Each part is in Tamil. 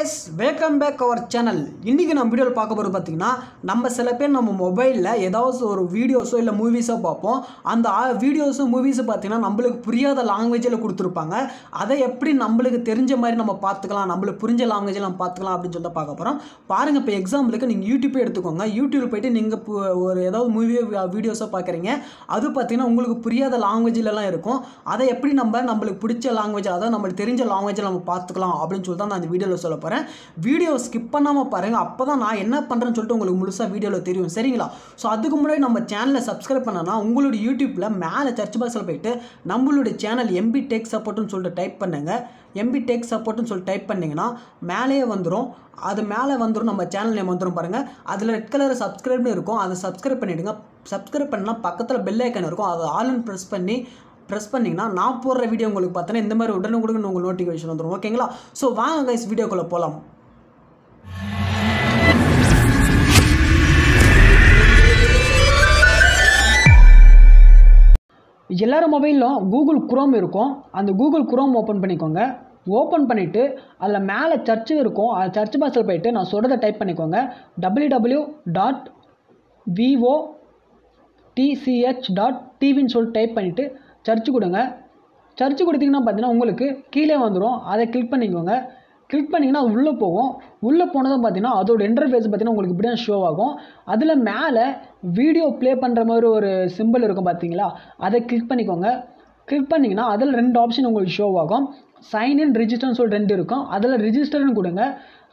Guys welcome back our channel இன்றைக்கி நம்ம வீடியோவில் பார்க்க போகிறது பார்த்திங்கன்னா நம்ம சில பேர் நம்ம மொபைலில் ஏதாவது ஒரு வீடியோஸோ இல்லை மூவிஸோ பார்ப்போம். அந்த வீடியோஸும் மூவிஸும் பார்த்திங்கன்னா நம்மளுக்கு புரியாத லாங்குவேஜில் கொடுத்துருப்பாங்க. அதை எப்படி நம்மளுக்கு தெரிஞ்ச மாதிரி நம்ம பார்த்துக்கலாம் நம்மளுக்கு புரிஞ்ச லாங்குவேஜில் நம்ம பார்த்துக்கலாம் அப்படின்னு சொல்லிட்டு பார்க்க போகிறோம் பாருங்கள் இப்போ எக்ஸாம்பிளுக்கு நீங்கள் யூடியூப்பே எடுத்துக்கோங்க. யூடியூப்பில் போயிட்டு நீங்கள் ஒரு ஏதாவது மூவியோ வீடியோஸோ பார்க்குறீங்க. அது பார்த்திங்கன்னா உங்களுக்கு புரியாத லாங்குவேஜிலலாம் இருக்கும். அதை எப்படி நம்ம நம்மளுக்கு பிடிச்ச லாங்குவேஜ் அதாவது நம்மளுக்கு தெரிஞ்ச லாங்குவேஜில் நம்ம பார்த்துக்கலாம் அப்படின்னு சொல்லி தான் நான் அந்த வீடியோவில் சொல்ல போகிறேன் வீடியோ ஸ்கிப் பண்ணாமல் பாருங்கள் அப்போ தான் நான் என்ன பண்ணுறேன்னு சொல்லிட்டு உங்களுக்கு முழுசாக வீடியோவில் தெரியும். சரிங்களா? ஸோ அதுக்கு முன்னாடி நம்ம சேனலை சப்ஸ்கிரைப் பண்ணனா உங்களுடைய யூடியூப்பில் மேலே சர்ச் பாக்ஸில் போயிட்டு நம்மளுடைய சேனல் எம்பி டேக் சப்போர்ட்னு சொல்லிட்டு டைப் பண்ணுங்க. எம்பி டேக் சப்போர்ட்னு சொல்லிட்டு டைப் பண்ணிங்கன்னா மேலேயே வந்துடும் அது மேலே வந்துடும் நம்ம சேனல் நேம் வந்துடும் பாருங்கள் அதில் ரெட் கலர் சப்ஸ்கிரைப்னு இருக்கும். அதை சப்ஸ்கிரைப் பண்ணிவிடுங்க சப்ஸ்கிரைப் பண்ணால் பக்கத்தில் பெல் ஐக்கன் இருக்கும். அதை ஆல்னு ப்ரெஸ் பண்ணி ப்ரெஸ் பண்ணிங்கன்னா நான் போடுற வீடியோ உங்களுக்கு பார்த்தோன்னா இந்த மாதிரி உடனுக்குடன் உங்களுக்கு நோட்டிஃபிகேஷன் வந்துடும் ஓகேங்களா ஸோ வாங்க கைஸ் வீடியோக்குள்ளே போகலாம் எல்லார் மொபைலும் கூகுள் குரோம் இருக்கும். அந்த கூகுள் குரோம் ஓப்பன் பண்ணிக்கோங்க. ஓப்பன் பண்ணிவிட்டு அதில் மேலே சர்ச்சு இருக்கும். அது சர்ச் பாக்ஸில் போயிட்டு நான் சொல்கிறத டைப் பண்ணிக்கோங்க. W W dot VO DCH dot டிவின்னு சொல்லிட்டு டைப் பண்ணிவிட்டு சர்ச் கொடுங்க. சர்ச் கொடுத்தீங்கன்னா பார்த்தீங்கன்னா உங்களுக்கு கீழே வந்துடும் அதை கிளிக் பண்ணிக்கோங்க. கிளிக் பண்ணிங்கன்னா அது உள்ளே போகும். உள்ளே போனதும் பார்த்தீங்கன்னா அதோட இன்டர்ஃபேஸ் பார்த்தீங்கன்னா உங்களுக்கு இப்படி தான் ஷோ ஆகும். அதில் மேலே வீடியோ ப்ளே பண்ணுற மாதிரி ஒரு சிம்பிள் இருக்கும் பார்த்தீங்களா? அதை கிளிக் பண்ணிக்கோங்க. கிளிக் பண்ணிங்கன்னா அதில் ரெண்டு ஆப்ஷன் உங்களுக்கு ஷோ ஆகும். சைன் இன் ரிஜிஸ்டர்னு சொல்லி ரெண்டு இருக்கும். அதில் ரிஜிஸ்டர்னு கொடுங்க.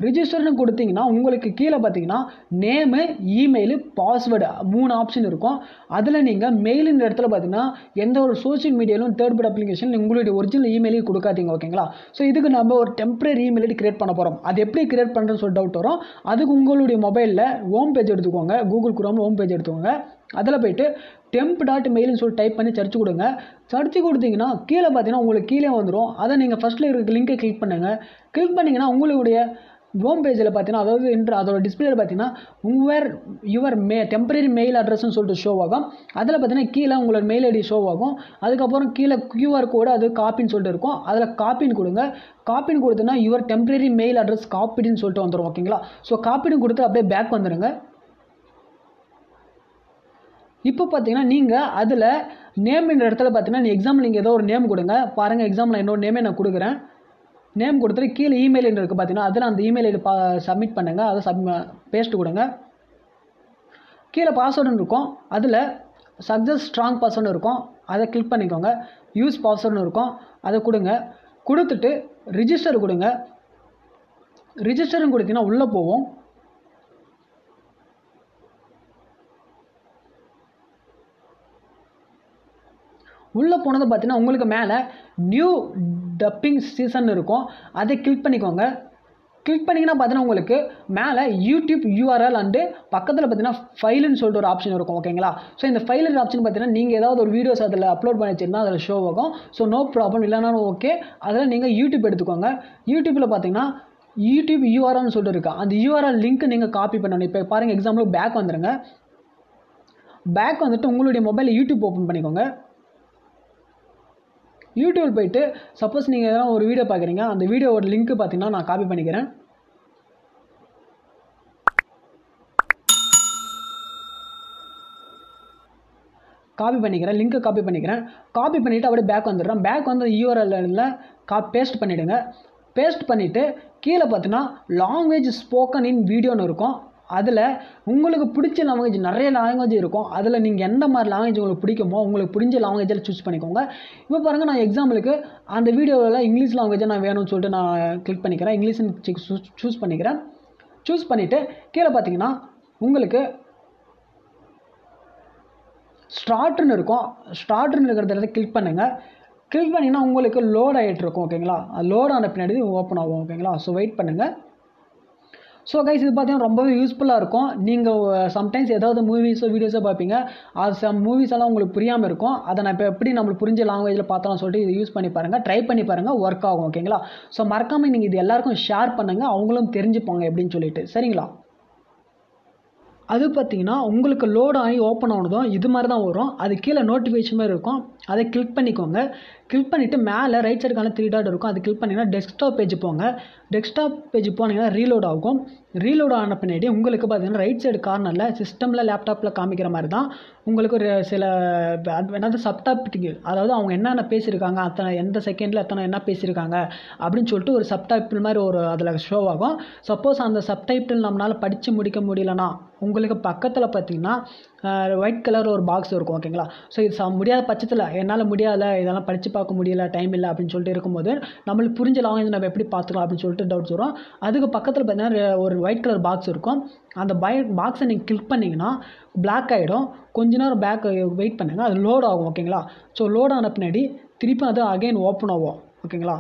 ரிஜிஸ்டர்னு கொடுத்தீங்கன்னா உங்களுக்கு கீழே பார்த்தீங்கன்னா நேமு இமெயிலு பாஸ்வேர்டு மூணு ஆப்ஷன் இருக்கும். அதில் நீங்கள் மெயிலுன்ற இடத்துல பார்த்தீங்கன்னா எந்த ஒரு சோஷியல் மீடியாலும் தேர்ட் பார்ட் அப்ளிகேஷன் உங்களுடைய ஒரிஜினல் இமெயிலையும் கொடுக்காதீங்க ஓகேங்களா ஸோ இதுக்கு நம்ம ஒரு டெம்பரரி இமெயில் ஐடி கிரியேட் பண்ண போகிறோம் அது எப்படி கிரியேட் பண்ணுறதுன்னு சொல்லி டவுட் வரும். அதுக்கு உங்களுடைய மொபைலில் ஹோம் பேஜ் எடுத்துக்கோங்க. கூகுள் குரோம் ஹோம் பேஜ் எடுத்துக்கோங்க. அதில் போயிட்டு டெம்ப் டாட் மெயில்னு சொல்லி டைப் பண்ணி சர்ச் கொடுங்க. சர்ச் கொடுத்தீங்கன்னா கீழே பார்த்தீங்கன்னா உங்களுக்கு கீழே வந்துடும் அதை நீங்கள் ஃபஸ்ட்டில் இருக்க லிங்கை கிளிக் பண்ணுங்கள் கிளிக் பண்ணிங்கன்னா உங்களுடைய ஹோம் பேஜில் பார்த்தீங்கன்னா அதாவது இன்ட்ரு அதோட டிஸ்பிளேல பார்த்தீங்கன்னா your your may temporary mail அட்ரஸ்ன்னு சொல்லிட்டு ஷோ ஆகும். அதில் பார்த்தீங்கன்னா கீழே உங்களோட மெயில் ஐடி ஷோ ஆகும். அதுக்கப்புறம் கீழே கியூஆர் கோடு அது காப்பின்னு சொல்லிட்டு இருக்கும். அதில் காப்பின்னு கொடுங்க. காப்பின்னு கொடுத்தோன்னா யுவர் டெம்பரரி மெயில் அட்ரஸ் காப்பிடுன்னு சொல்லிட்டு வந்துடும் ஓகேங்களா ஸோ காப்பின்னு கொடுத்து அப்படியே பேக் வந்துடுங்க இப்போ பார்த்தீங்கன்னா நீங்கள் அதில் நேம்ன்ற இடத்துல பார்த்தீங்கன்னா நீ எக்ஸாம்பிள் நீங்கள் ஏதோ ஒரு நேம் கொடுங்க. பாருங்கள் எக்ஸாம்பிள் என்னோட நேமே நான் கொடுக்குறேன். நேம் கொடுத்துட்டு கீழே இமெயில் இருக்குது பார்த்தீங்கன்னா அதில் அந்த இமெயில் ஐடி பா சப்மிட் பண்ணுங்கள் அதை சப் பேஸ்ட் கொடுங்க. கீழே பாஸ்வேர்டுன்னு இருக்கும். அதில் சக்ஸஸ் ஸ்ட்ராங் பாஸ்வேர்டு இருக்கும். அதை கிளிக் பண்ணிக்கோங்க. யூஸ் பாஸ்வேர்டுன்னு இருக்கும். அதை கொடுங்க. கொடுத்துட்டு ரிஜிஸ்டர் கொடுங்க. ரிஜிஸ்டரும் கொடுத்தீங்கன்னா உள்ளே போவோம் உள்ளே போனது பார்த்தீங்கன்னா உங்களுக்கு மேலே நியூ டப்பிங் சீசன் இருக்கும். அதை கிளிக் பண்ணிக்கோங்க. கிளிக் பண்ணிங்கன்னா பார்த்தீங்கன்னா உங்களுக்கு மேலே யூடியூப் யூஆர்எல் அண்டு பக்கத்தில் பார்த்தீங்கன்னா ஃபைலுன்னு சொல்லிட்டு ஒரு ஆப்ஷன் இருக்கும். ஓகேங்களா ஸோ இந்த ஃபைலுன்ற ஆப்ஷன் பார்த்தீங்கன்னா நீங்கள் ஏதாவது ஒரு வீடியோஸ் அதில் அப்லோட் பண்ணி வச்சிருந்தா அதில் ஷோ ஆகும். ஸோ நோ ப்ராப்ளம் இல்லைனாலும் ஓகே அதில் நீங்கள் யூடியூப் எடுத்துக்கோங்க. யூடியூப்பில் பார்த்தீங்கன்னா யூடியூப் யூஆர்எல்னு சொல்லிட்டு இருக்கா. அந்த யூஆர்எல் லிங்க் நீங்கள் காப்பி பண்ணணும். இப்போ பாருங்கள் எக்ஸாம்பிள் பேக் வந்துடுங்க பேக் வந்துட்டு உங்களுடைய மொபைலில் யூடியூப் ஓப்பன் பண்ணிக்கோங்க. யூடியூப் போயிட்டு சப்போஸ் நீங்கள் எதனா ஒரு வீடியோ பார்க்குறீங்க அந்த வீடியோவோட லிங்க் பார்த்தீங்கன்னா நான் காப்பி பண்ணிக்கிறேன். காப்பி பண்ணிக்கிறேன் லிங்க்கை காப்பி பண்ணிக்கிறேன். காப்பி பண்ணிவிட்டு அப்படியே பேக் வந்துடுறேன். பேக் வந்து யூஆர்எல்ல கா பேஸ்ட் பண்ணிவிடுங்க பேஸ்ட் பண்ணிவிட்டு கீழே பார்த்தீங்கன்னா லாங்குவேஜ் ஸ்போக்கன் இன் வீடியோன்னு இருக்கும். அதில் உங்களுக்கு பிடிச்ச லாங்குவேஜ் நிறைய லாங்குவேஜ் இருக்கும். அதில் நீங்கள் எந்த மாதிரி லாங்குவேஜ் உங்களுக்கு பிடிக்குமோ உங்களுக்கு பிடிச்ச லாங்குவேஜில் சூஸ் பண்ணிக்கோங்க. இப்போ பாருங்கள் நான் எக்ஸாம்பிளுக்கு அந்த வீடியோவில் இங்கிலீஷ் லாங்குவேஜை நான் வேணும்னு சொல்லிட்டு நான் கிளிக் பண்ணிக்கிறேன். இங்கிலீஷ்னு சூஸ் பண்ணிக்கிறேன். சூஸ் பண்ணிவிட்டு கீழே பார்த்தீங்கன்னா உங்களுக்கு ஸ்டார்ட்னு இருக்கும். ஸ்டார்ட்னு இருக்கிறத கிளிக் பண்ணுங்கள் கிளிக் பண்ணிங்கன்னா உங்களுக்கு லோட் ஆகிட்டு இருக்கும் ஓகேங்களா லோட் ஆன பின்னாடி ஓப்பன் ஆகும் ஓகேங்களா ஸோ வெயிட் பண்ணுங்கள் ஸோ கைஸ் இது பார்த்தீங்கன்னா ரொம்பவே யூஸ்ஃபுல்லாக இருக்கும். நீங்கள் சம்டைம்ஸ் ஏதாவது மூவிஸோ வீடியோஸோ பார்ப்பீங்க அது சம் மூவிஸ் எல்லாம் உங்களுக்கு புரியாமல் இருக்கும். அதை நான் இப்போ எப்படி நம்மளுக்கு புரிஞ்ச லாங்குவேஜில் பார்த்தோம்னு சொல்லிட்டு இது யூஸ் பண்ணி பாருங்கள் ட்ரை பண்ணி பாருங்கள் ஒர்க் ஆகும் ஓகேங்களா ஸோ மறக்காமல் நீங்கள் இது எல்லாருக்கும் ஷேர் பண்ணுங்கள் அவங்களும் தெரிஞ்சுப்பாங்க எப்படின்னு சொல்லிட்டு. சரிங்களா? அது பார்த்தீங்கன்னா உங்களுக்கு லோட் ஆகி ஓப்பன் ஆனதும் இது மாதிரி தான் வரும். அது கீழே நோட்டிஃபிகேஷன் மாதிரி இருக்கும். அதை கிளிக் பண்ணிக்கோங்க. கிளிக் பண்ணிவிட்டு மேலே ரைட் சைடுக்கான த்ரீ டாட் இருக்கும். அது கிளிக் பண்ணிங்கன்னா டெஸ்க்டாப் பேஜ் போங்க. டெஸ்க்டாப் பேஜ் போனீங்கன்னா ரீலோட் ஆகும். ரீலோட் ஆன பின்னாடி உங்களுக்கு பார்த்தீங்கன்னா ரைட் சைடு கார்னரில் சிஸ்டமில் லேப்டாப்பில் காமிக்கிற மாதிரி தான் உங்களுக்கு ஒரு சில என்னது சப்டாபிட்டிக் அதாவது அவங்க என்னென்ன பேசியிருக்காங்க அத்தனை எந்த செகண்டில் அத்தனை என்ன பேசியிருக்காங்க அப்படின்னு சொல்லிட்டு ஒரு சப்டைட்டில் மாதிரி ஒரு அதில் ஷோ ஆகும். சப்போஸ் அந்த சப்டைட்டில் நம்மளால் படித்து முடிக்க முடியலனா உங்களுக்கு பக்கத்தில் பார்த்தீங்கன்னா ஒயிட் கலர் ஒரு பாக்ஸ் இருக்கும் ஓகேங்களா ஸோ இது ச- முடியாத பட்சத்தில் என்னால் முடியல இதெல்லாம் படித்து பார்க்க முடியல டைம் இல்லை அப்படின்னு சொல்லிட்டு இருக்கும்போது நம்மளுக்கு புரிஞ்சலாம் இது நம்ம எப்படி பார்த்துக்கலாம்? அப்படின்னு சொல்லிட்டு டவுட்ஸ் வரும். அதுக்கு பக்கத்தில் பார்த்தீங்கன்னா ஒரு ஒயிட் கலர் பாக்ஸ் இருக்கும். அந்த பய பாக்ஸை நீங்கள் கிளிக் பண்ணிங்கன்னா பிளாக் ஆகிடும் கொஞ்ச நேரம் பேக் வெயிட் பண்ணுங்க. அது லோட் ஆகும் ஓகேங்களா ஸோ லோட் ஆன பின்னாடி திருப்பி அது அகைன் ஓப்பன் ஆகும் ஓகேங்களா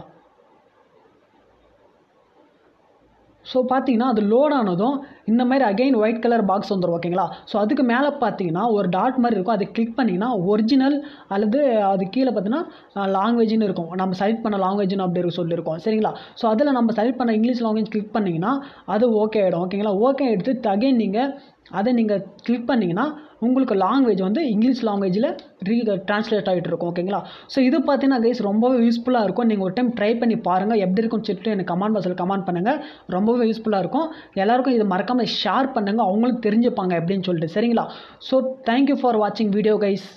ஸோ பார்த்தீங்கன்னா அது லோட் ஆனதும் இந்த மாதிரி அகைன் ஒயிட் கலர் பாக்ஸ் வந்துடும் ஓகேங்களா ஸோ அதுக்கு மேலே பார்த்தீங்கன்னா ஒரு டாட் மாதிரி இருக்கும். அதை கிளிக் பண்ணிங்கன்னா ஒரிஜினல் அல்லது அது கீழே பார்த்தீங்கன்னா லாங்குவேஜ்னு இருக்கும். நம்ம செலக்ட் பண்ண லாங்குவேஜ்னு அப்படி இருக்கு சொல்லியிருக்கோம் சரிங்களா? ஸோ அதில் நம்ம செலக்ட் பண்ண இங்கிலீஷ் லாங்குவேஜ் கிளிக் பண்ணிங்கன்னா அது ஓகே ஆகிடும் ஓகேங்களா ஓகே எடுத்து அகைன் நீங்கள் அதை நீங்கள் கிளிக் பண்ணிங்கன்னா உங்களுக்கு லாங்குவேஜ் வந்து இங்கிலீஷ் லாங்குவேஜில் ரீ ட்ரான்ஸ்லேட் ஆகிட்டு இருக்கும் ஓகேங்களா ஸோ இது பார்த்தீங்கன்னா கைஸ் ரொம்பவே யூஸ்ஃபுல்லாக இருக்கும். நீங்கள் ஒரு டைம் ட்ரை பண்ணி பாருங்கள் எப்படி இருக்கும்னு சொல்லிட்டு எனக்கு கமெண்ட் பாக்ஸில் கமெண்ட் பண்ணுங்கள் ரொம்பவே யூஸ்ஃபுல்லாக இருக்கும். எல்லாருக்கும் இது மறக்காமல் ஷேர் பண்ணுங்கள் அவங்களும் தெரிஞ்சுப்பாங்க எப்படின்னு சொல்லிட்டு. சரிங்களா? ஸோ தேங்க்யூ ஃபார் வாட்சிங் வீடியோ கைஸ்